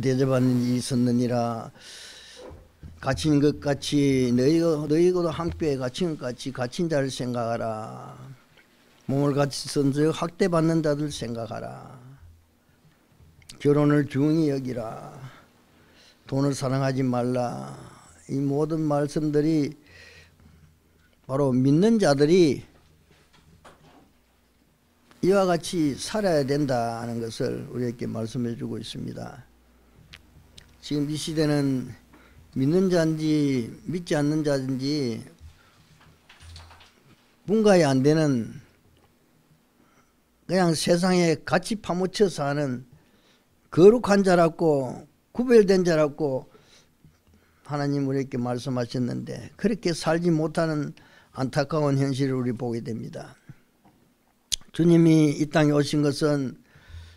대접하는 일이 있었느니라. 갇힌 것 같이 너희가 너희고도 함께 갇힌 것 같이 갇힌 자를 생각하라. 몸을 같이 선적 학대받는 자들 생각하라. 결혼을 중히 여기라. 돈을 사랑하지 말라. 이 모든 말씀들이 바로 믿는 자들이 이와 같이 살아야 된다는 것을 우리에게 말씀해 주고 있습니다. 지금 이 시대는 믿는 자인지 믿지 않는 자인지 분가이 안 되는 그냥 세상에 같이 파묻혀 사는 거룩한 자라고 구별된 자라고 하나님 우리에게 말씀하셨는데 그렇게 살지 못하는 안타까운 현실을 우리 보게 됩니다. 주님이 이 땅에 오신 것은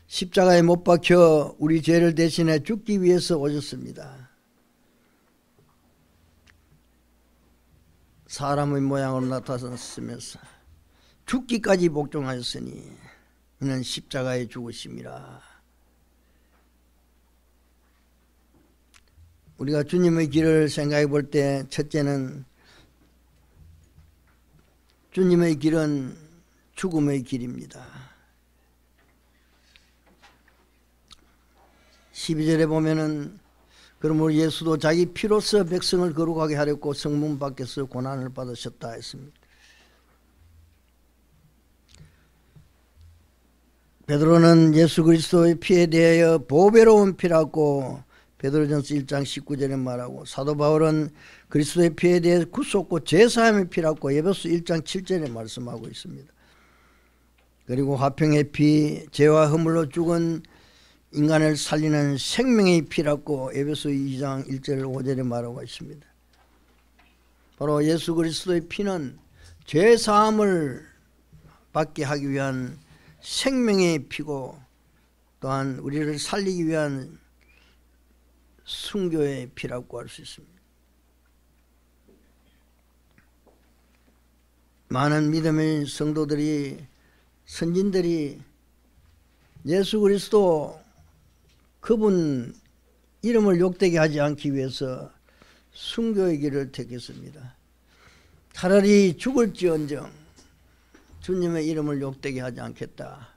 십자가에 못 박혀 우리 죄를 대신해 죽기 위해서 오셨습니다. 사람의 모양으로 나타났으면서 죽기까지 복종하였으니 이는 십자가에 죽으심이라. 우리가 주님의 길을 생각해 볼 때 첫째는 주님의 길은 죽음의 길입니다. 12절에 보면은 그러므로 예수도 자기 피로써 백성을 거룩하게 하려고 성문 밖에서 고난을 받으셨다 했습니다. 베드로는 예수 그리스도의 피에 대하여 보배로운 피라고 베드로전서 1장 19절에 말하고 사도 바울은 그리스도의 피에 대해 구속고 제사함의 피라고 예배서 1장 7절에 말씀하고 있습니다. 그리고 화평의 피, 죄와 허물로 죽은 인간을 살리는 생명의 피라고 에베소 2장 1절 5절에 말하고 있습니다. 바로 예수 그리스도의 피는 죄 사함을 받게 하기 위한 생명의 피고 또한 우리를 살리기 위한 순교의 피라고 할 수 있습니다. 많은 믿음의 성도들이 선진들이 예수 그리스도 그분 이름을 욕되게 하지 않기 위해서 순교의 길을 택했습니다. 차라리 죽을지언정 주님의 이름을 욕되게 하지 않겠다.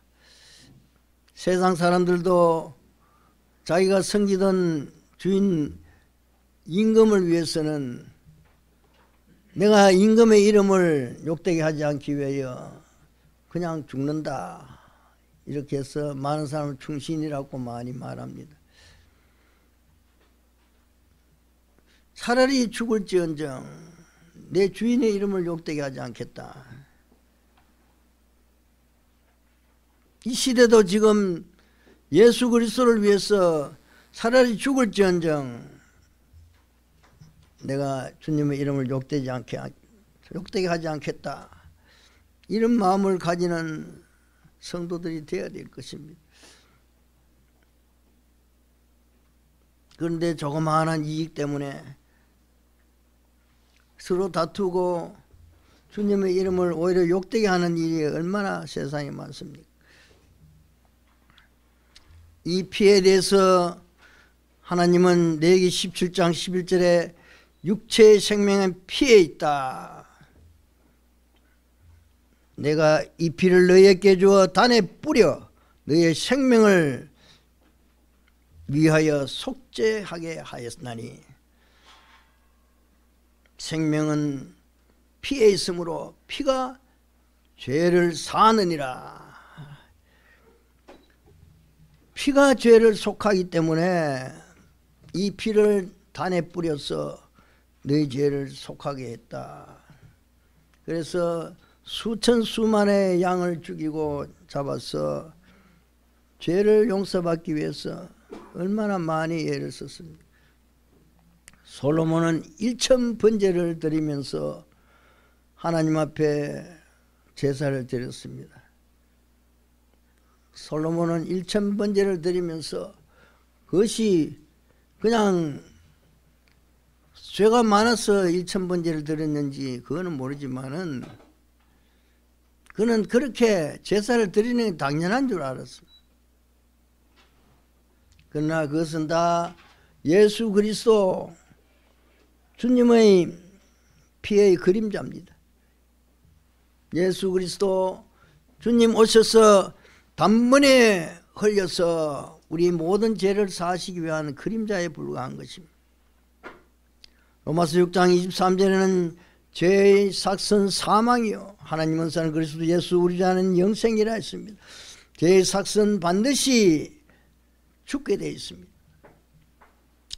세상 사람들도 자기가 섬기던 주인 임금을 위해서는 내가 임금의 이름을 욕되게 하지 않기 위하여 그냥 죽는다. 이렇게 해서 많은 사람을 충신이라고 많이 말합니다. 차라리 죽을지언정 내 주인의 이름을 욕되게 하지 않겠다. 이 시대도 지금 예수 그리스도를 위해서 차라리 죽을지언정 내가 주님의 이름을 욕되지 않게 욕되게 하지 않겠다. 이런 마음을 가지는 성도들이 되어야 될 것입니다. 그런데 조그마한 이익 때문에 서로 다투고 주님의 이름을 오히려 욕되게 하는 일이 얼마나 세상에 많습니까? 이 피에 대해서 하나님은 내기 17장 11절에 육체의 생명은 피에 있다. 내가 이 피를 너희에게 주어 단에 뿌려 너희의 생명을 위하여 속죄하게 하였나니. 생명은 피에 있으므로 피가 죄를 사느니라. 피가 죄를 속하기 때문에 이 피를 단에 뿌려서 너희 죄를 속하게 했다. 그래서 수천 수만의 양을 죽이고 잡아서 죄를 용서받기 위해서 얼마나 많이 애를 썼습니까? 솔로몬은 1천 번제를 드리면서 하나님 앞에 제사를 드렸습니다. 솔로몬은 1천 번제를 드리면서 그것이 그냥 죄가 많아서 1천 번제를 드렸는지 그거는 모르지만은 그는 그렇게 제사를 드리는 게 당연한 줄 알았어. 그러나 그것은 다 예수 그리스도 주님의 피의 그림자입니다. 예수 그리스도 주님 오셔서 단번에 흘려서 우리 모든 죄를 사하시기 위한 그림자에 불과한 것입니다. 로마서 6장 23절에는 죄의 삭선 사망이요 하나님은 사 그리스도 예수 우리 자는 영생이라 했습니다. 죄의 삭선 반드시 죽게 되어 있습니다.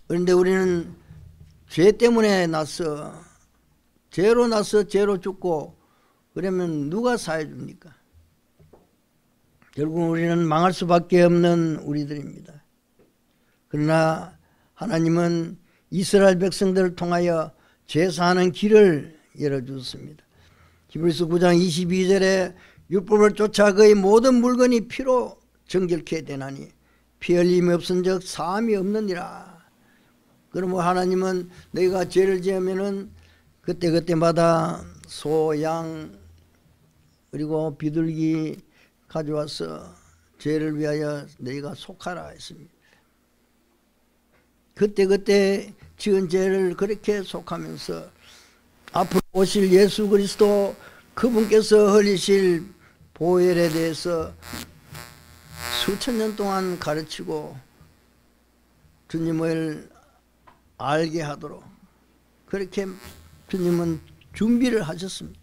그런데 우리는 죄 때문에 나서 죄로 나서 죄로 죽고 그러면 누가 사해 줍니까? 결국 우리는 망할 수밖에 없는 우리들입니다. 그러나 하나님은 이스라엘 백성들을 통하여 제사하는 길을 열어주었습니다. 히브리서 9장 22절에 율법을 쫓아 그의 모든 물건이 피로 정결케 되나니 피 흘림이 없은 적 사함이 없느니라. 그러면 하나님은 너희가 죄를 지으면은 그때그때마다 소, 양, 그리고 비둘기 가져와서 죄를 위하여 너희가 속하라 했습니다. 그때그때 지은 죄를 그렇게 속하면서 앞으로 오실 예수 그리스도 그분께서 흘리실 보혈에 대해서 수천 년 동안 가르치고 주님을 알게 하도록 그렇게 주님은 준비를 하셨습니다.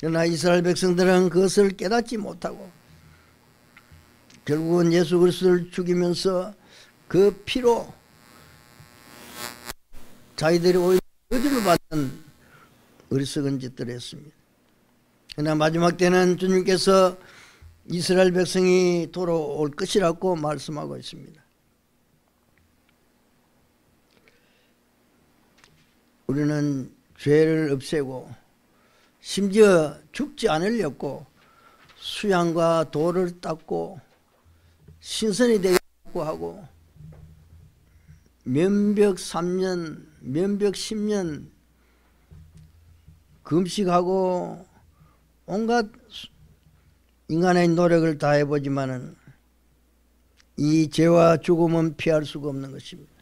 그러나 이스라엘 백성들은 그것을 깨닫지 못하고 결국은 예수 그리스도를 죽이면서 그 피로 자기들이 오히려 어디로 받는 어리석은 짓들을 했습니다. 그러나 마지막 때는 주님께서 이스라엘 백성이 돌아올 것이라고 말씀하고 있습니다. 우리는 죄를 없애고 심지어 죽지 않으려고 수양과 돌을 닦고 신선이 되고 하고 면벽 3년, 면벽 10년 금식하고 온갖 인간의 노력을 다 해보지만은 이 죄와 죽음은 피할 수가 없는 것입니다.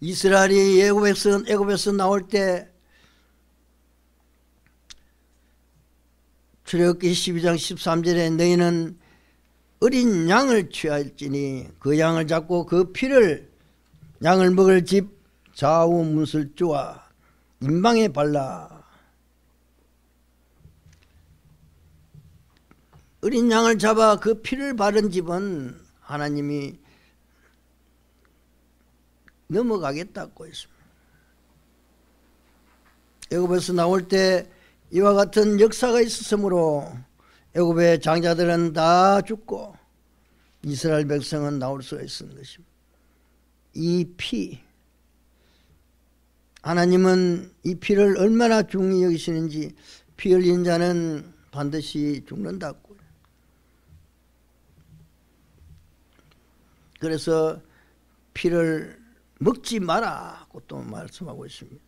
이스라엘이 애굽에서 애굽에서 나올 때 출애굽기 12장 13절에 너희는 어린 양을 취할지니 그 양을 잡고 그 피를 양을 먹을 집 좌우 문설주와 인방에 발라 어린 양을 잡아 그 피를 바른 집은 하나님이 넘어가겠다고 했습니다. 애굽에서 나올 때 이와 같은 역사가 있었으므로 애굽의 장자들은 다 죽고 이스라엘 백성은 나올 수가 있었는 것입니다. 이 피, 하나님은 이 피를 얼마나 중히 여기시는지 피 흘린 자는 반드시 죽는다고. 그래서 피를 먹지 마라고 또 말씀하고 있습니다.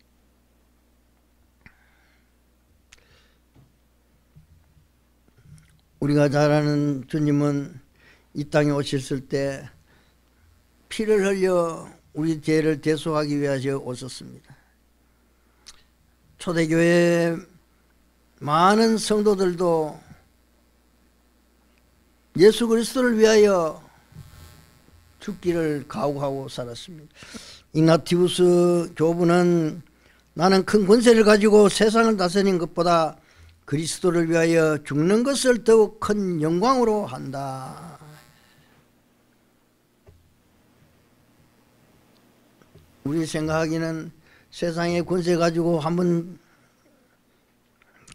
우리가 잘 아는 주님은 이 땅에 오셨을 때 피를 흘려 우리 죄를 대속하기 위하여 오셨습니다. 초대교회 많은 성도들도 예수 그리스도를 위하여 죽기를 각오하고 살았습니다. 이나티우스 교부는 나는 큰 권세를 가지고 세상을 다스리는 것보다 그리스도를 위하여 죽는 것을 더욱 큰 영광으로 한다. 우리 생각하기는 세상의 권세 가지고 한번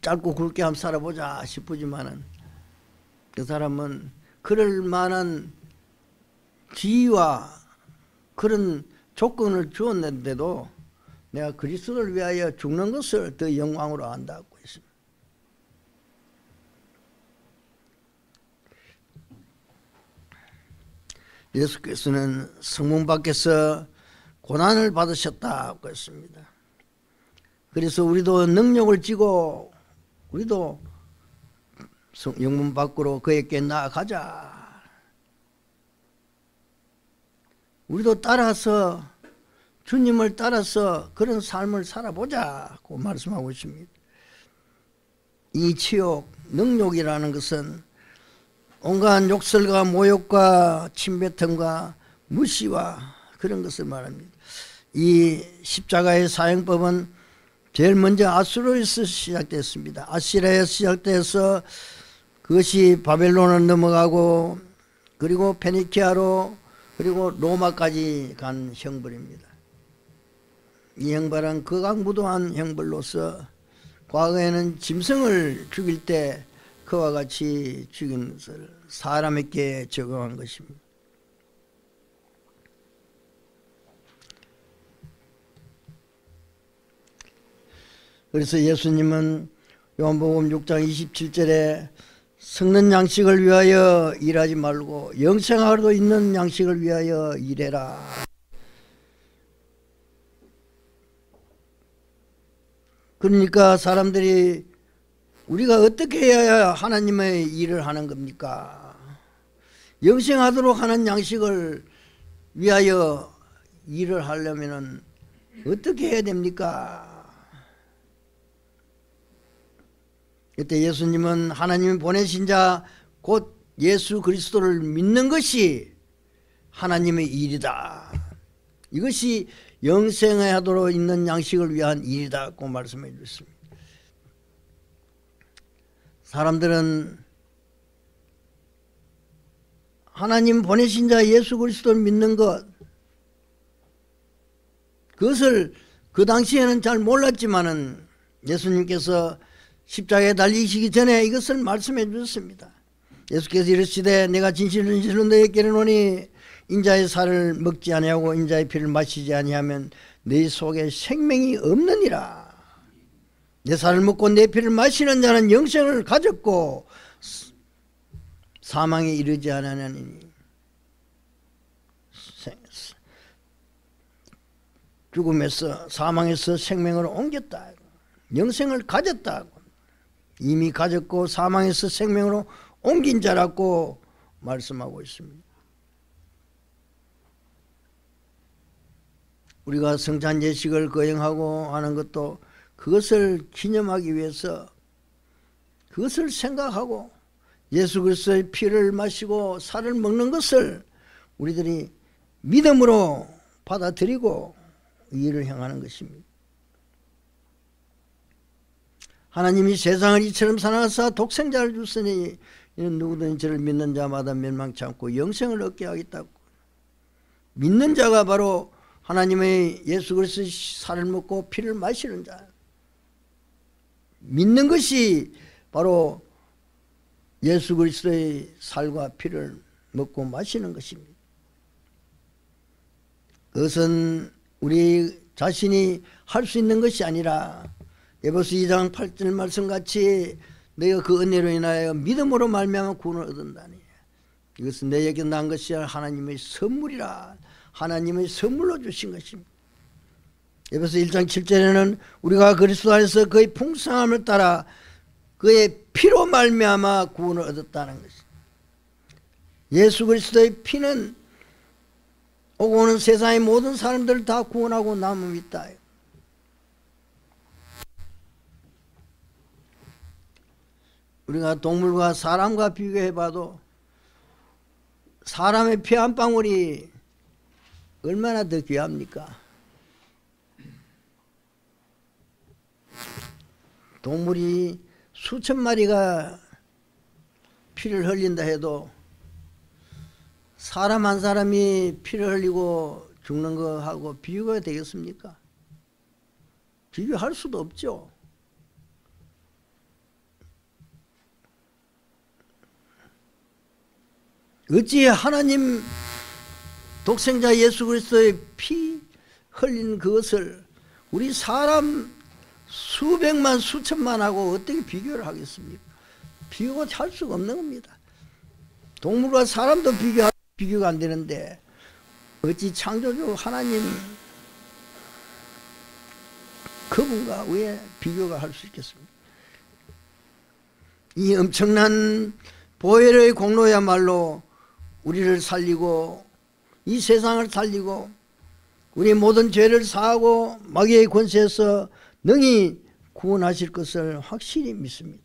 짧고 굵게 한번 살아보자 싶지만은 그 사람은 그럴 만한 지위와 그런 조건을 주었는데도 내가 그리스도를 위하여 죽는 것을 더 영광으로 한다고 했습니다. 예수께서는 성문 밖에서 고난을 받으셨다고 했습니다. 그래서 우리도 능력을 쥐고 우리도 영문 밖으로 그에게 나아가자. 우리도 따라서 주님을 따라서 그런 삶을 살아보자고 말씀하고 있습니다. 이 치욕, 능욕이라는 것은 온갖 욕설과 모욕과 침뱉음과 무시와 그런 것을 말합니다. 이 십자가의 사형법은 제일 먼저 아수르에서 시작됐습니다. 아시라에서 시작돼서 그것이 바벨론으로 넘어가고 그리고 페니키아로 그리고 로마까지 간 형벌입니다. 이 형벌은 극악무도한 형벌로서 과거에는 짐승을 죽일 때 그와 같이 죽인 것을 사람에게 적용한 것입니다. 그래서 예수님은 요한복음 6장 27절에 섞는 양식을 위하여 일하지 말고 영생하도 있는 양식을 위하여 일해라. 그러니까 사람들이 우리가 어떻게 해야 하나님의 일을 하는 겁니까? 영생하도록 하는 양식을 위하여 일을 하려면 어떻게 해야 됩니까? 그때 예수님은 하나님이 보내신 자 곧 예수 그리스도를 믿는 것이 하나님의 일이다. 이것이 영생에 하도록 있는 양식을 위한 일이다고 말씀해 주셨습니다. 사람들은 하나님 보내신 자 예수 그리스도를 믿는 것 그것을 그 당시에는 잘 몰랐지만은 예수님께서 십자가에 달리시기 전에 이것을 말씀해 주셨습니다. 예수께서 이르시되 내가 진실로 진실로 너에게 이르노니 인자의 살을 먹지 아니하고 인자의 피를 마시지 아니하면 네 속에 생명이 없느니라. 내 살을 먹고 내 피를 마시는 자는 영생을 가졌고 사망에 이르지 않으니 죽음에서 사망에서 생명으로 옮겼다. 영생을 가졌다. 이미 가졌고 사망에서 생명으로 옮긴 자라고 말씀하고 있습니다. 우리가 성찬 예식을 거행하고 하는 것도 그것을 기념하기 위해서 그것을 생각하고 예수 그리스도의 피를 마시고 살을 먹는 것을 우리들이 믿음으로 받아들이고 일을 행하는 것입니다. 하나님이 세상을 이처럼 사랑하사 독생자를 주시니 이는 누구든지 저를 믿는 자마다 멸망치 않고 영생을 얻게 하겠다고 믿는 자가 바로 하나님의 예수 그리스도의 살을 먹고 피를 마시는 자 믿는 것이 바로 예수 그리스도의 살과 피를 먹고 마시는 것입니다. 그것은 우리 자신이 할 수 있는 것이 아니라 에베소 2장 8절 말씀 같이 너희가 그 은혜로 인하여 믿음으로 말미암아 구원을 얻은다니 이것은 내에게 난 것이 하나님의 선물이라 하나님의 선물로 주신 것입니다. 에베소 1장 7절에는 우리가 그리스도 안에서 그의 풍성함을 따라 그의 피로 말미암아 구원을 얻었다는 것입니다. 예수 그리스도의 피는 오고 오는 세상의 모든 사람들을 다 구원하고 남음 있다. 우리가 동물과 사람과 비교해 봐도 사람의 피 한 방울이 얼마나 더 귀합니까? 동물이 수천 마리가 피를 흘린다 해도 사람 한 사람이 피를 흘리고 죽는 거하고 비교가 되겠습니까? 비교할 수도 없죠. 어찌 하나님 독생자 예수 그리스도의 피 흘린 그것을 우리 사람 수백만 수천만 하고 어떻게 비교를 하겠습니까? 비교가 할 수가 없는 겁니다. 동물과 사람도 비교 비교가 안 되는데 어찌 창조주 하나님 그분과 왜 비교가 할 수 있겠습니까? 이 엄청난 보혈의 공로야말로 우리를 살리고 이 세상을 살리고 우리 모든 죄를 사하고 마귀의 권세에서 능히 구원하실 것을 확실히 믿습니다.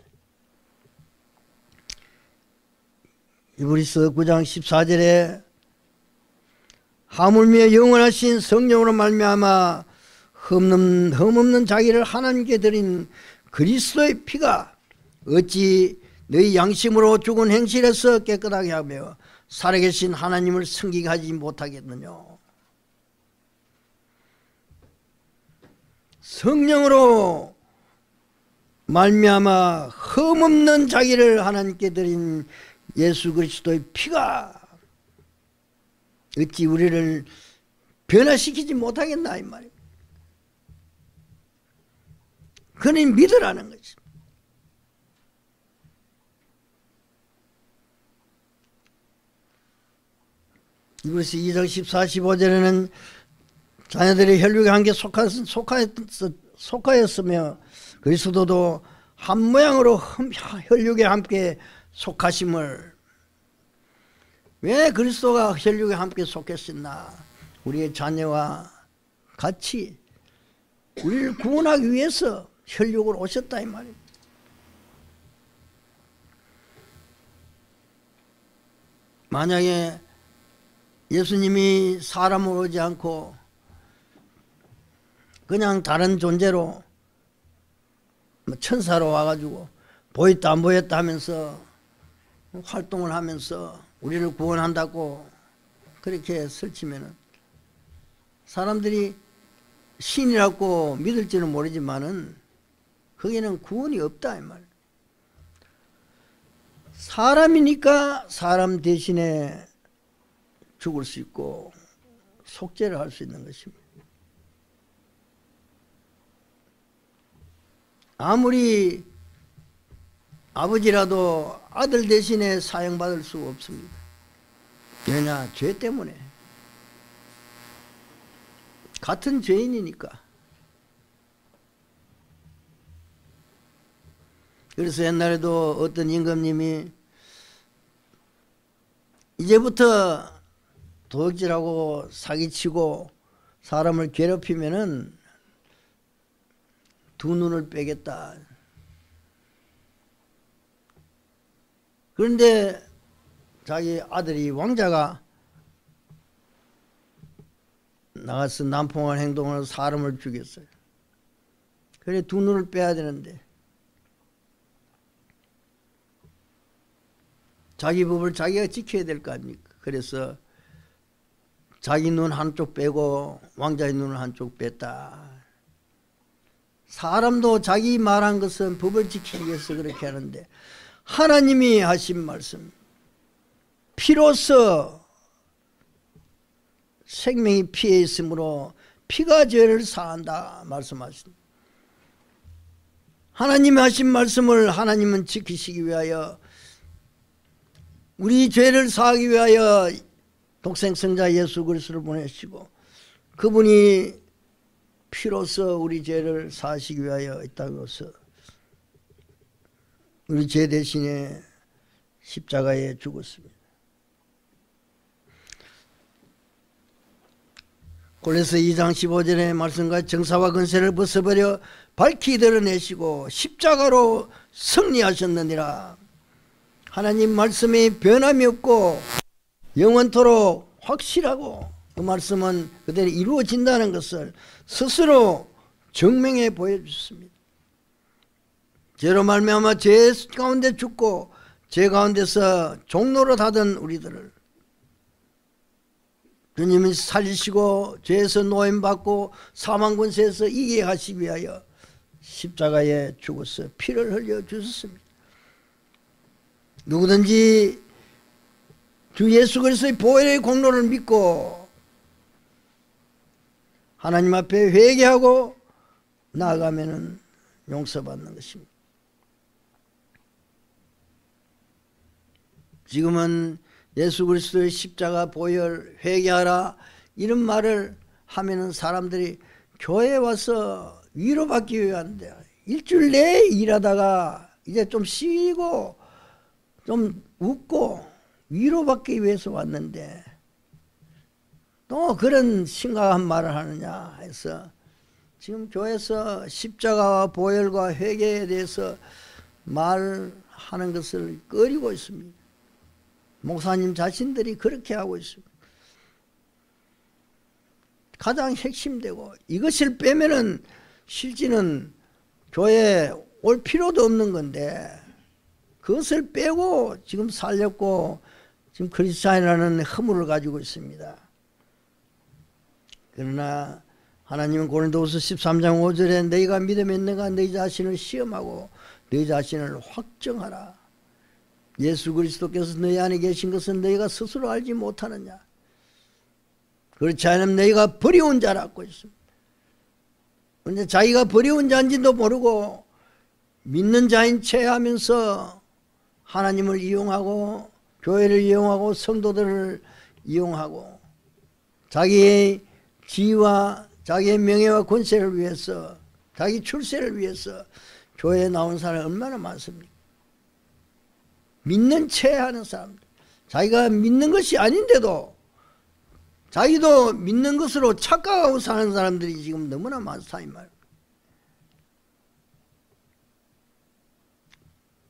이브리스 9장 14절에 하물며 영원하신 성령으로 말미암아 흠없는, 흠없는 자기를 하나님께 드린 그리스도의 피가 어찌 너희 양심으로 죽은 행실에서 깨끗하게 하며 살아계신 하나님을 승기게 하지 못하겠느냐 성령으로 말미암아 흠없는 자기를 하나님께 드린 예수 그리스도의 피가 어찌 우리를 변화시키지 못하겠나 이 말이에요. 그는 믿으라는 거지. 이것이 2장 14, 15절에는 자녀들이 혈육의 한계 속하였 으며 그리스도도 한 모양으로 혈육에 함께 속하심을. 왜 그리스도가 혈육에 함께 속했었나 우리의 자녀와 같이 우리를 구원하기 위해서 혈육을 오셨다 이 말이에요 만약에 예수님이 사람으로 오지 않고 그냥 다른 존재로 뭐 천사로 와가지고 보였다 안 보였다 하면서 활동을 하면서 우리를 구원한다고 그렇게 설치면은 사람들이 신이라고 믿을지는 모르지만은 거기는 구원이 없다 이 말. 사람이니까 사람 대신에 죽을 수 있고 속죄를 할 수 있는 것입니다. 아무리 아버지라도 아들 대신에 사용받을 수 없습니다. 왜냐? 죄 때문에. 같은 죄인이니까. 그래서 옛날에도 어떤 임금님이 이제부터 도둑질하고 사기치고 사람을 괴롭히면은 두 눈을 빼겠다. 그런데 자기 아들이 왕자가 나가서 난폭한 행동을 사람을 죽였어요. 그래 두 눈을 빼야 되는데 자기 법을 자기가 지켜야 될 거 아닙니까? 그래서 자기 눈 한쪽 빼고 왕자의 눈을 한쪽 뺐다. 사람도 자기 말한 것은 법을 지키기 위해서 그렇게 하는데 하나님이 하신 말씀 피로서 생명이 피해 있으므로 피가 죄를 사한다 말씀하신 하나님이 하신 말씀을 하나님은 지키시기 위하여 우리 죄를 사하기 위하여 독생성자 예수 그리스도를 보내시고 그분이 피로써 우리 죄를 사시기 위하여 있다고 해서 우리 죄 대신에 십자가에 죽었습니다. 골레서 2장 15절의 말씀과 정사와 근세를 벗어버려 밝히 드러내시고 십자가로 승리하셨느니라. 하나님 말씀이 변함이 없고 영원토록 확실하고 그 말씀은 그대로 이루어진다는 것을 스스로 증명해 보여주셨습니다. 죄로 말미암아 죄 가운데 죽고 죄 가운데서 종로로 하던 우리들을 주님이 살리시고 죄에서 노임받고 사망권세에서 이기게 하시기 위하여 십자가에 죽어서 피를 흘려 주셨습니다. 누구든지 주 예수 그리스도의 보혈의 공로를 믿고 하나님 앞에 회개하고 나아가면은 용서받는 것입니다. 지금은 예수 그리스도의 십자가 보혈 회개하라 이런 말을 하면은 사람들이 교회에 와서 위로받기 위한데 일주일 내에 일하다가 이제 좀 쉬고 좀 웃고 위로받기 위해서 왔는데 또 그런 심각한 말을 하느냐 해서 지금 교회에서 십자가와 보혈과 회개에 대해서 말하는 것을 꺼리고 있습니다. 목사님 자신들이 그렇게 하고 있습니다. 가장 핵심되고 이것을 빼면은 실제는 교회에 올 필요도 없는 건데 그것을 빼고 지금 살렸고 지금 크리스찬이라는 허물을 가지고 있습니다. 그러나 하나님은 고린도후서 13장 5절에 너희가 믿음에 있는가 너희 자신을 시험하고 너희 자신을 확정하라. 예수 그리스도께서 너희 안에 계신 것은 너희가 스스로 알지 못하느냐. 그렇지 않으면 너희가 버리운 자라고 있습니다. 근데 자기가 버리운 자인지도 모르고 믿는 자인 채 하면서 하나님을 이용하고 교회를 이용하고 성도들을 이용하고 자기의 지위와 자기의 명예와 권세를 위해서 자기 출세를 위해서 교회에 나온 사람이 얼마나 많습니까? 믿는 채 하는 사람들 자기가 믿는 것이 아닌데도 자기도 믿는 것으로 착각하고 사는 사람들이 지금 너무나 많다 이 말.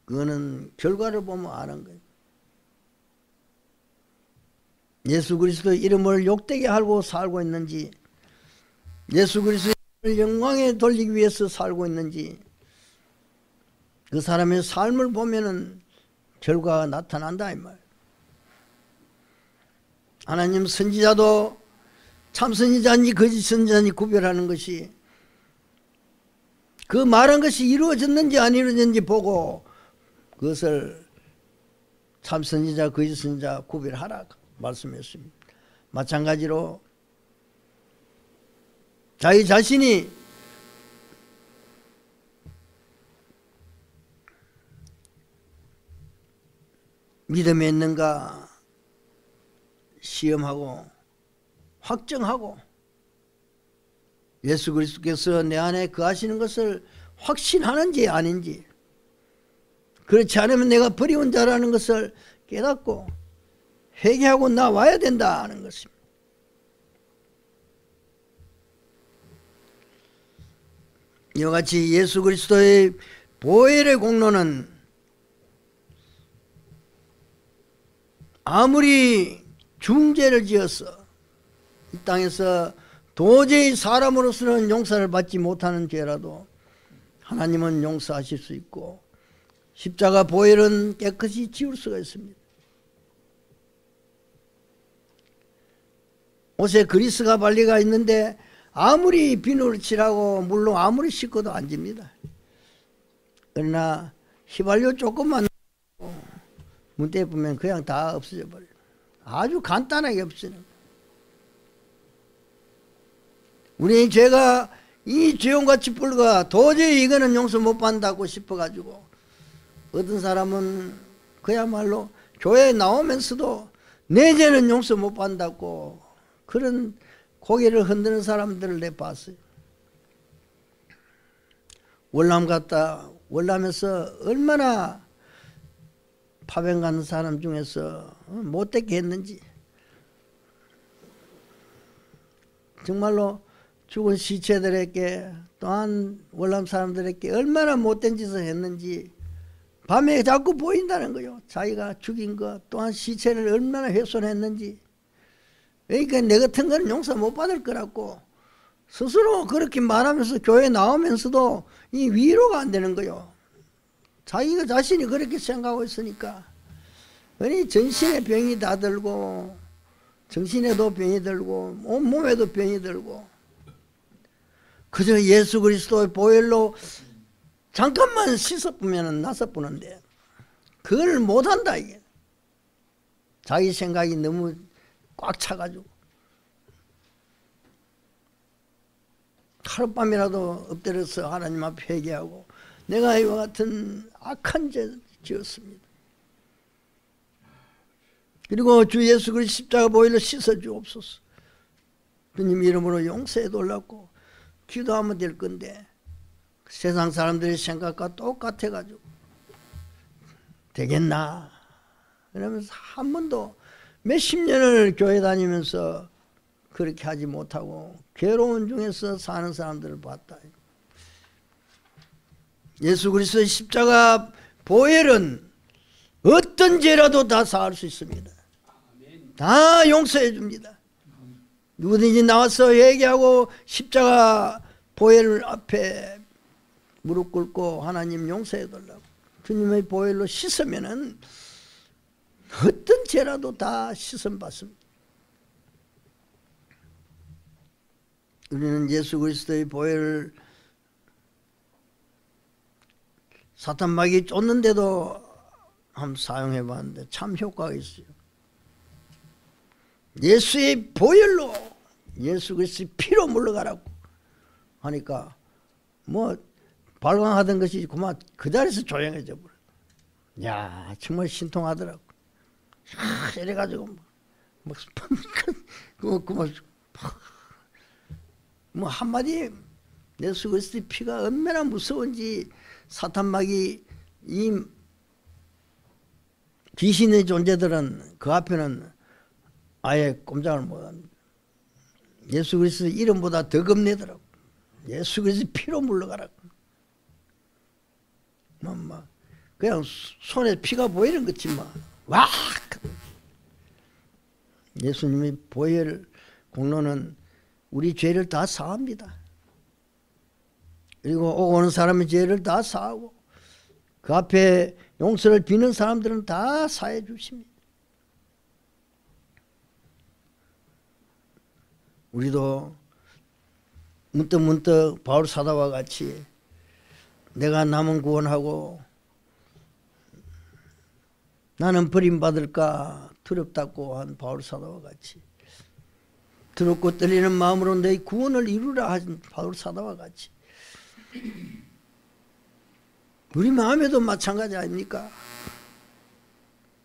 그거는 결과를 보면 아는 거예요. 예수 그리스도 이름을 욕되게 알고 살고 있는지 예수 그리스도의 영광에 돌리기 위해서 살고 있는지 그 사람의 삶을 보면은 결과가 나타난다 이 말. 하나님 선지자도 참 선지자인지 거짓 선지자인지 구별하는 것이 그 말한 것이 이루어졌는지 안 이루어졌는지 보고 그것을 참 선지자 거짓 선지자 구별하라 말씀했습니다. 마찬가지로 자기 자신이 믿음에 있는가 시험하고 확정하고 예수 그리스도께서 내 안에 거하시는 것을 확신하는지 아닌지 그렇지 않으면 내가 버리운 자라는 것을 깨닫고 회개하고 나와야 된다 하는 것입니다. 이와 같이 예수 그리스도의 보혈의 공로는 아무리 중죄를 지어서 이 땅에서 도저히 사람으로서는 용서를 받지 못하는 죄라도 하나님은 용서하실 수 있고 십자가 보혈은 깨끗이 지울 수가 있습니다. 옷에 그리스가 발리가 있는데 아무리 비누를 칠하고 물로 아무리 씻고도 안 집니다. 그러나 휘발유 조금만 문대 보면 그냥 다 없어져 버려요. 아주 간단하게 없어지는 우리 죄가 이 죄용같이 불가 도저히 이거는 용서 못 받는다고 싶어가지고 어떤 사람은 그야말로 교회에 나오면서도 내 죄는 용서 못 받는다고 그런 고개를 흔드는 사람들을 내 봤어요. 월남 갔다 월남에서 얼마나 파병 가는 사람 중에서 못되게 했는지 정말로 죽은 시체들에게 또한 월남 사람들에게 얼마나 못된 짓을 했는지 밤에 자꾸 보인다는 거요. 자기가 죽인 것 또한 시체를 얼마나 훼손했는지 그러니까 내 같은 거는 용서 못 받을 거라고. 스스로 그렇게 말하면서 교회 나오면서도 이 위로가 안 되는 거요. 자기가 자신이 그렇게 생각하고 있으니까. 아니 전신에 병이 다 들고 정신에도 병이 들고 온몸에도 병이 들고. 그저 예수 그리스도의 보혈로 잠깐만 씻어보면 나서보는데 그걸 못한다 이게. 자기 생각이 너무 꽉 차가지고 하룻밤이라도 엎드려서 하나님 앞에 회개하고 내가 이와 같은 악한 죄 지었습니다. 그리고 주 예수 그리스도 십자가 보혈로 씻어 주옵소서. 주님 이름으로 용서해 달라고 기도하면 될 건데 세상 사람들의 생각과 똑같아 가지고 되겠나? 그러면서 한 번도 몇십 년을 교회 다니면서 그렇게 하지 못하고 괴로운 중에서 사는 사람들을 봤다. 예수 그리스도의 십자가 보혈은 어떤 죄라도 다 사할 수 있습니다. 다 용서해 줍니다. 누구든지 나와서 얘기하고 십자가 보혈 앞에 무릎 꿇고 하나님 용서해 달라고 주님의 보혈로 씻으면은 어떤 죄라도 다 씻음 받습니다. 우리는 예수 그리스도의 보혈을 사탄막이 쫓는데도 한번 사용해 봤는데 참 효과가 있어요. 예수의 보혈로 예수 그리스도의 피로 물러가라고 하니까 뭐 발광하던 것이 그만 그 자리에서 조용해져 버려. 야 정말 신통하더라고. 야, 이래가지고 막 그뭐 뭐 한마디 예수 그리스도의 피가 얼마나 무서운지 사탄막이 이 귀신의 존재들은 그 앞에는 아예 꼼짝을 못합니다. 예수 그리스도 이름보다 더 겁내더라고. 예수 그리스도 피로 물러가라고. 뭐, 뭐, 그냥 손에 피가 보이는 거지 뭐. 와! 예수님의 보혈 공로는 우리 죄를 다 사합니다. 그리고 오는 사람의 죄를 다 사하고 그 앞에 용서를 비는 사람들은 다 사해 주십니다. 우리도 문득문득 바울 사다와 같이 내가 남은 구원하고 나는 버림받을까 두렵다고 한 바울 사다와 같이 두렵고 떨리는 마음으로 내 구원을 이루라 한 바울 사다와 같이 우리 마음에도 마찬가지 아닙니까?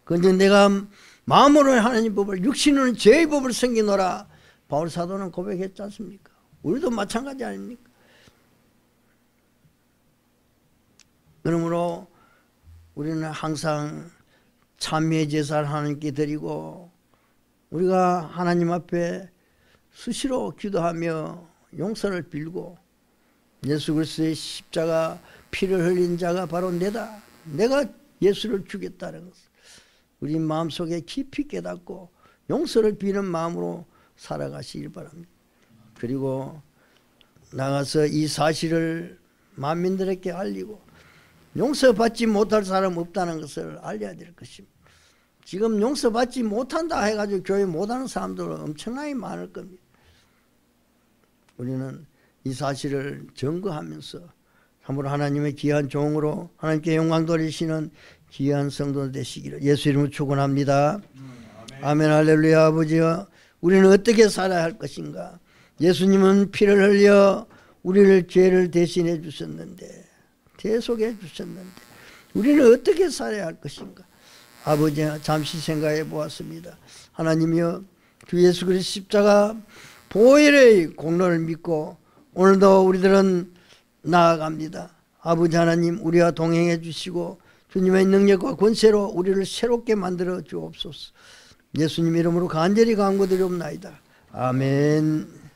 그런데 내가 마음으로 하나님 법을 육신으로는 죄의 법을 섬기노라 바울 사도는 고백했지 않습니까? 우리도 마찬가지 아닙니까? 그러므로 우리는 항상 참미의 제사를 하나님께 드리고 우리가 하나님 앞에 수시로 기도하며 용서를 빌고 예수 그리스도의 십자가 피를 흘린 자가 바로 내다. 내가 예수를 주겠다는 것을 우리 마음속에 깊이 깨닫고 용서를 비는 마음으로 살아가시길 바랍니다. 그리고 나가서 이 사실을 만민들에게 알리고 용서받지 못할 사람 없다는 것을 알려야 될 것입니다. 지금 용서받지 못한다 해가지고 교회 못하는 사람들은 엄청나게 많을 겁니다. 우리는 이 사실을 증거하면서 참으로 하나님의 귀한 종으로 하나님께 영광 돌리시는 귀한 성도 되시기를 예수 이름으로 축원합니다. 아멘. 아멘 할렐루야 아버지여 우리는 어떻게 살아야 할 것인가 예수님은 피를 흘려 우리를 죄를 대신해 주셨는데 대속해 주셨는데 우리는 어떻게 살아야 할 것인가 아버지 잠시 생각해 보았습니다 하나님이여 주 예수 그리스도 십자가 보혈의 공로를 믿고 오늘도 우리들은 나아갑니다. 아버지 하나님 우리와 동행해 주시고 주님의 능력과 권세로 우리를 새롭게 만들어 주옵소서. 예수님 이름으로 간절히 간구드리옵나이다. 아멘.